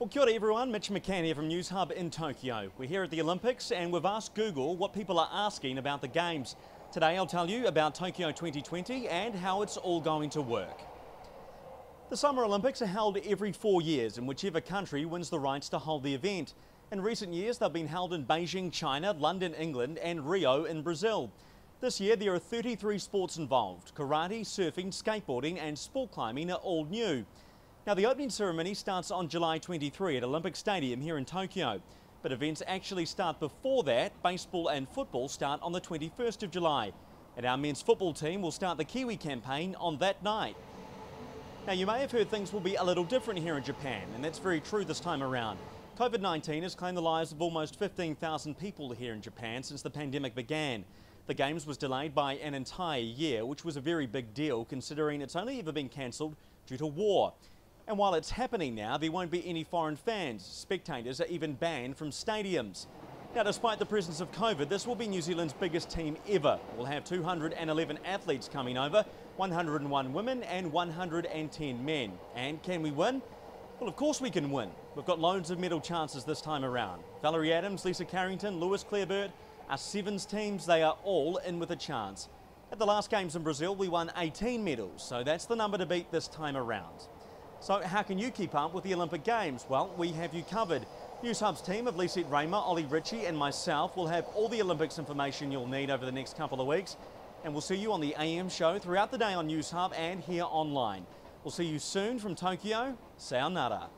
Well, kia ora everyone, Mitch McCann here from Newshub in Tokyo. We're here at the Olympics and we've asked Google what people are asking about the Games. Today I'll tell you about Tokyo 2020 and how it's all going to work. The Summer Olympics are held every four years in whichever country wins the rights to hold the event. In recent years they've been held in Beijing, China, London, England and Rio in Brazil. This year there are 33 sports involved. Karate, surfing, skateboarding and sport climbing are all new. Now, the opening ceremony starts on July 23 at Olympic Stadium here in Tokyo. But events actually start before that. Baseball and football start on the 21st of July. And our men's football team will start the Kiwi campaign on that night. Now, you may have heard things will be a little different here in Japan, and that's very true this time around. COVID 19 has claimed the lives of almost 15,000 people here in Japan since the pandemic began. The Games was delayed by an entire year, which was a very big deal considering it's only ever been cancelled due to war. And while it's happening now, there won't be any foreign fans. Spectators are even banned from stadiums. Now, despite the presence of COVID, this will be New Zealand's biggest team ever. We'll have 211 athletes coming over, 101 women and 110 men. And can we win? Well, of course we can win. We've got loads of medal chances this time around. Valerie Adams, Lisa Carrington, Lewis Clareburt, our sevens teams, they are all in with a chance. At the last Games in Brazil, we won 18 medals, so that's the number to beat this time around. So how can you keep up with the Olympic Games? Well, we have you covered. Newshub's team of Lisette Reymer, Ollie Ritchie and myself will have all the Olympics information you'll need over the next couple of weeks. And we'll see you on the AM show throughout the day on News Hub and here online. We'll see you soon from Tokyo. Sayonara.